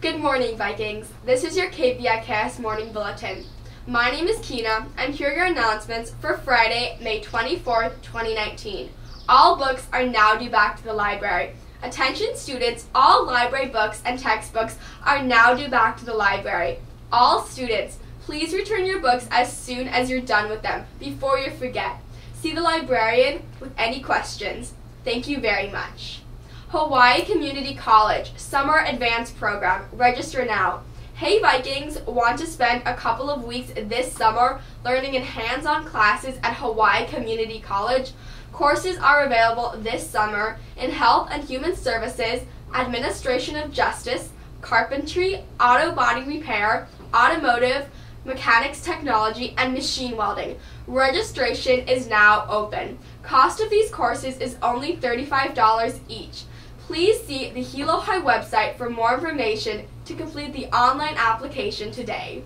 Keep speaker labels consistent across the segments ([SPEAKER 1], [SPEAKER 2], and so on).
[SPEAKER 1] Good morning, Vikings. This is your KVIKS Morning Bulletin. My name is Kina, and here are your announcements for Friday, May 24th, 2019. All books are now due back to the library. Attention students, all library books and textbooks are now due back to the library. All students, please return your books as soon as you're done with them before you forget. See the librarian with any questions. Thank you very much. Hawaii Community College Summer Advanced Program. Register now. Hey Vikings, want to spend a couple of weeks this summer learning in hands-on classes at Hawaii Community College? Courses are available this summer in Health and Human Services, Administration of Justice, Carpentry, Auto Body Repair, Automotive, Mechanics Technology, and Machine Welding. Registration is now open. Cost of these courses is only $35 each. Please see the Hilo High website for more information to complete the online application today.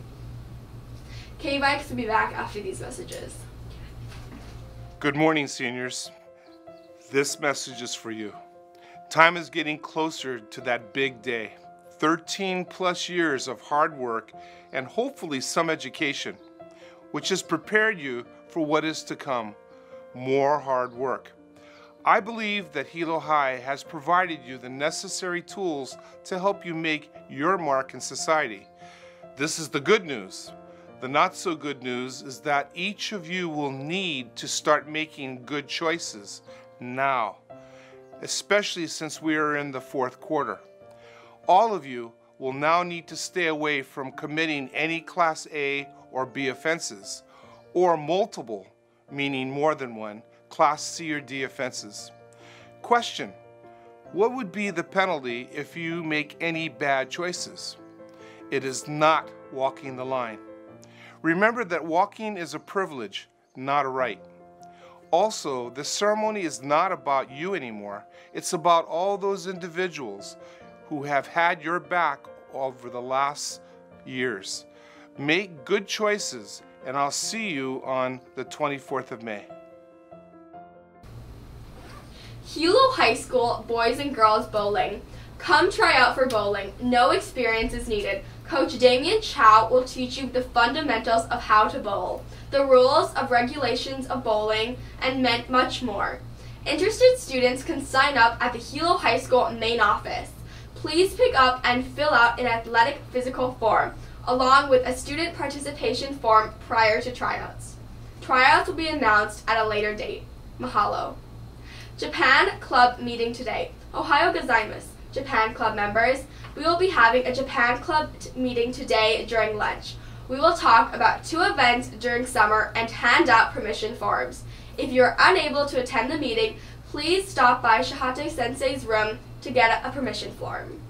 [SPEAKER 1] KVIKS will be back after these messages.
[SPEAKER 2] Good morning, seniors. This message is for you. Time is getting closer to that big day. 13 plus years of hard work and hopefully some education, which has prepared you for what is to come more hard work. I believe that Hilo High has provided you the necessary tools to help you make your mark in society. This is the good news. The not so good news is that each of you will need to start making good choices now, especially since we are in the fourth quarter. All of you will now need to stay away from committing any Class A or B offenses, or multiple, meaning more than one, Class C or D offenses. Question, what would be the penalty if you make any bad choices? It is not walking the line. Remember that walking is a privilege, not a right. Also, the ceremony is not about you anymore. It's about all those individuals who have had your back over the last years. Make good choices, and I'll see you on the 24th of May.
[SPEAKER 1] Hilo High School Boys and Girls Bowling. Come try out for bowling. No experience is needed. Coach Damien Chow will teach you the fundamentals of how to bowl, the rules of regulations of bowling, and much more. Interested students can sign up at the Hilo High School main office. Please pick up and fill out an athletic physical form, along with a student participation form prior to tryouts. Tryouts will be announced at a later date. Mahalo. Japan Club meeting today. Ohayo gozaimasu. Japan Club members, we will be having a Japan Club meeting today during lunch. We will talk about two events during summer and hand out permission forms. If you are unable to attend the meeting, please stop by Shihate Sensei's room to get a permission form.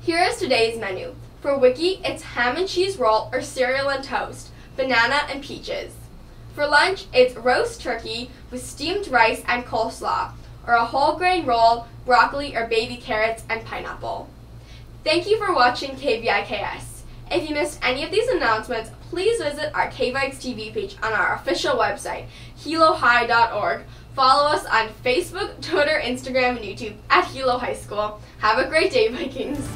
[SPEAKER 1] Here is today's menu. For Wiki, it's ham and cheese roll or cereal and toast, banana and peaches. For lunch, it's roast turkey with steamed rice and coleslaw, or a whole grain roll, broccoli or baby carrots, and pineapple. Thank you for watching KVIKS. If you missed any of these announcements, please visit our KVIKS TV page on our official website, hilohigh.org. Follow us on Facebook, Twitter, Instagram, and YouTube at Hilo High School. Have a great day, Vikings!